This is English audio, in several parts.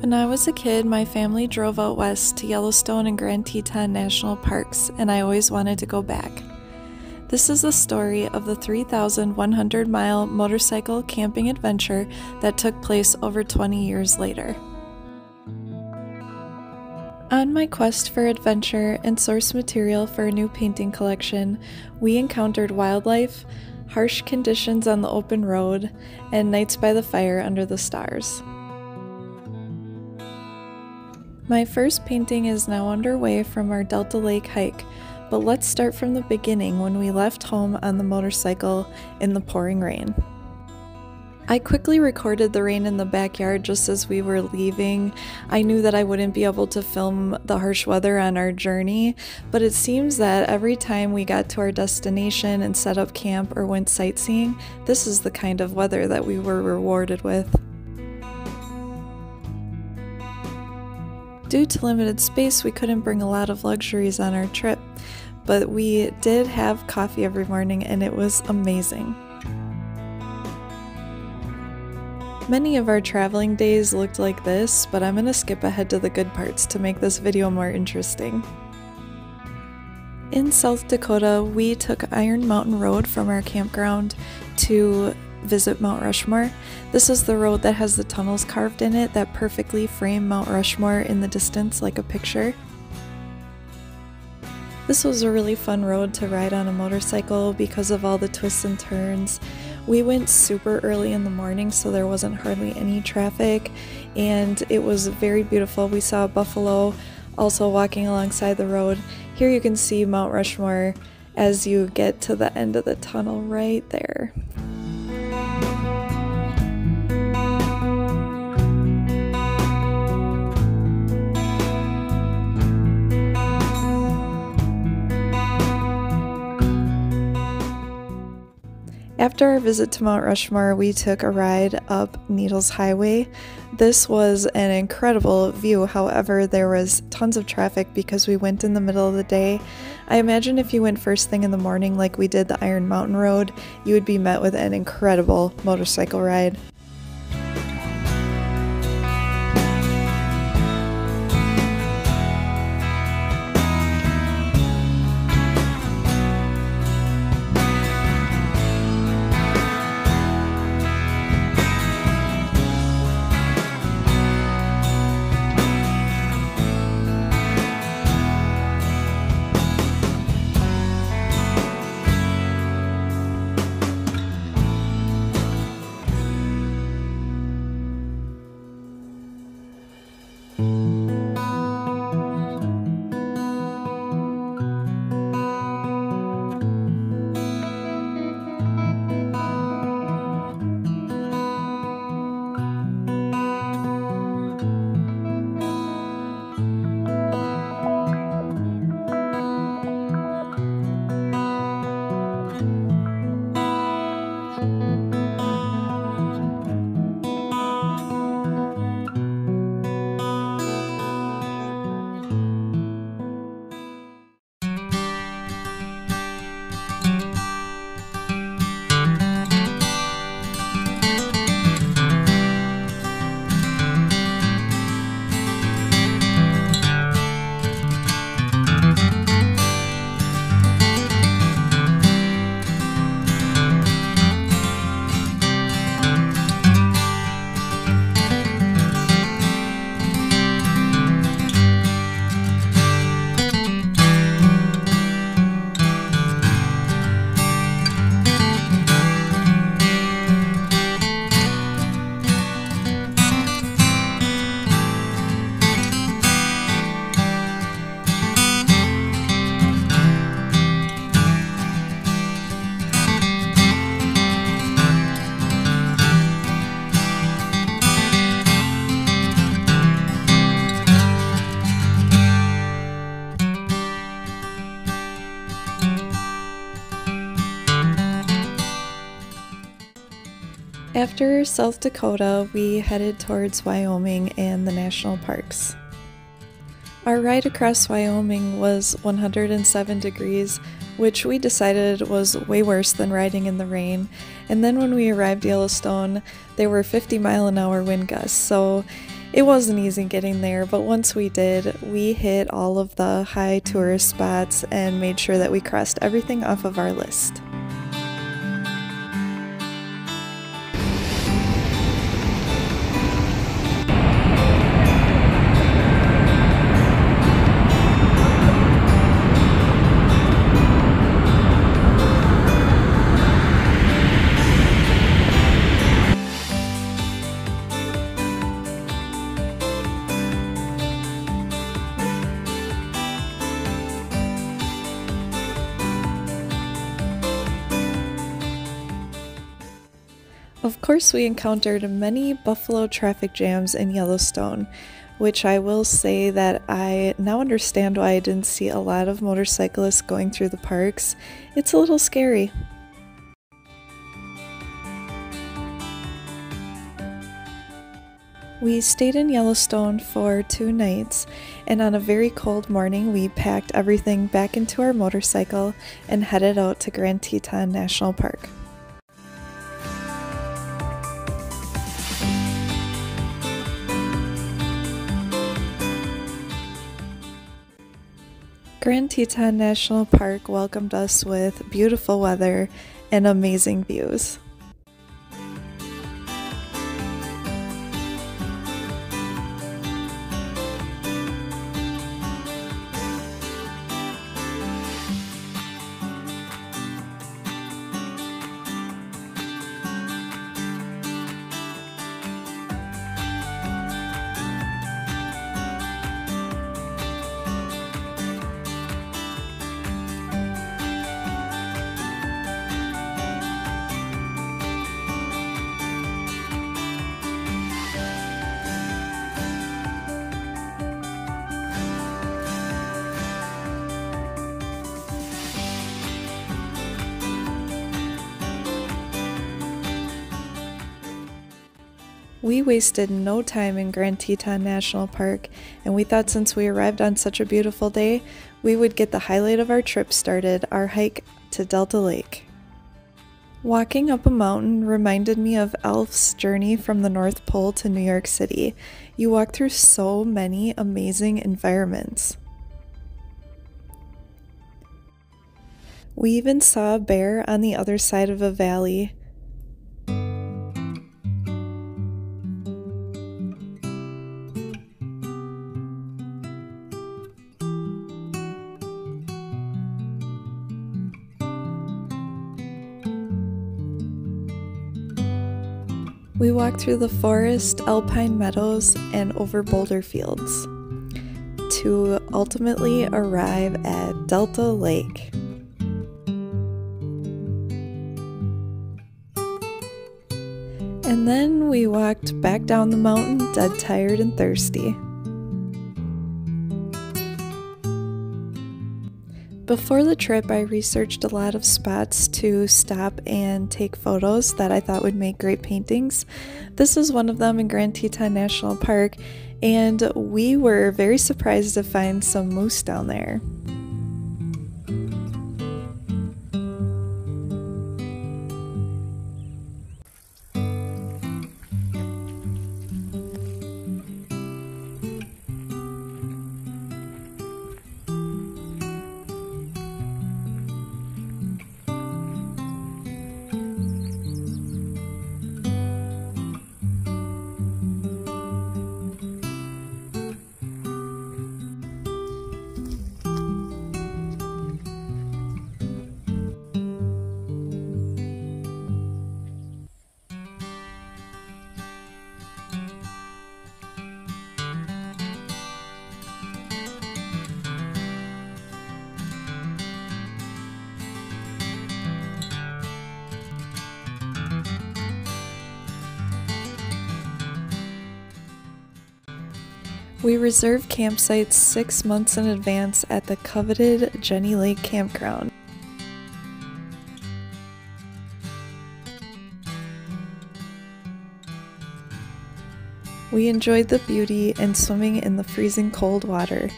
When I was a kid, my family drove out west to Yellowstone and Grand Teton National Parks, and I always wanted to go back. This is the story of the 3,100 mile motorcycle camping adventure that took place over 20 years later. On my quest for adventure and source material for a new painting collection, we encountered wildlife, harsh conditions on the open road, and nights by the fire under the stars. My first painting is now underway from our Delta Lake hike, but let's start from the beginning when we left home on the motorcycle in the pouring rain. I quickly recorded the rain in the backyard just as we were leaving. I knew that I wouldn't be able to film the harsh weather on our journey, but it seems that every time we got to our destination and set up camp or went sightseeing, this is the kind of weather that we were rewarded with. Due to limited space, we couldn't bring a lot of luxuries on our trip, but we did have coffee every morning and it was amazing. Many of our traveling days looked like this, but I'm gonna skip ahead to the good parts to make this video more interesting. In South Dakota, we took Iron Mountain Road from our campground to visit Mount Rushmore. This is the road that has the tunnels carved in it that perfectly frame Mount Rushmore in the distance like a picture. This was a really fun road to ride on a motorcycle because of all the twists and turns. We went super early in the morning, so there wasn't hardly any traffic, and it was very beautiful. We saw a buffalo also walking alongside the road. Here you can see Mount Rushmore as you get to the end of the tunnel right there. After our visit to Mount Rushmore, we took a ride up Needles Highway. This was an incredible view, however, there was tons of traffic because we went in the middle of the day. I imagine if you went first thing in the morning, like we did the Iron Mountain Road, you would be met with an incredible motorcycle ride. After South Dakota, we headed towards Wyoming and the national parks. Our ride across Wyoming was 107 degrees, which we decided was way worse than riding in the rain. And then when we arrived Yellowstone, there were 50 mile an hour wind gusts, so It wasn't easy getting there, but once we did, we hit all of the high tourist spots and made sure that we crossed everything off of our list. Of course, we encountered many buffalo traffic jams in Yellowstone, which I will say that I now understand why I didn't see a lot of motorcyclists going through the parks. It's a little scary. We stayed in Yellowstone for two nights, and on a very cold morning, we packed everything back into our motorcycle and headed out to Grand Teton National Park. Grand Teton National Park welcomed us with beautiful weather and amazing views. We wasted no time in Grand Teton National Park, and we thought since we arrived on such a beautiful day, we would get the highlight of our trip started our hike to Delta Lake. Walking up a mountain reminded me of Elf's journey from the North Pole to New York City. You walk through so many amazing environments. We even saw a bear on the other side of a valley, We walked through the forest, alpine meadows, and over boulder fields to ultimately arrive at Delta Lake. And then we walked back down the mountain, dead tired and thirsty. Before the trip, I researched a lot of spots to stop and take photos that I thought would make great paintings. This is one of them in Grand Teton National Park, and we were very surprised to find some moose down there. We reserve campsites six months in advance at the coveted Jenny Lake Campground. We enjoyed the beauty and swimming in the freezing cold water.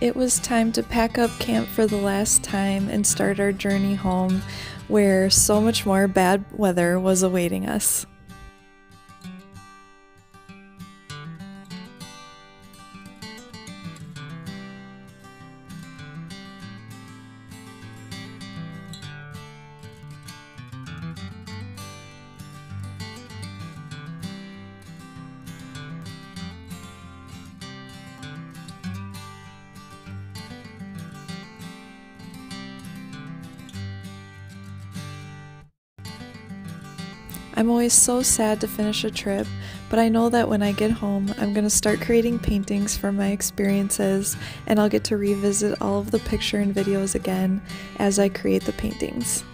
It was time to pack up camp for the last time and start our journey home, where so much more bad weather was awaiting us. I'm always so sad to finish a trip, but I know that when I get home, I'm going to start creating paintings from my experiences and I'll get to revisit all of the picture and videos again as I create the paintings.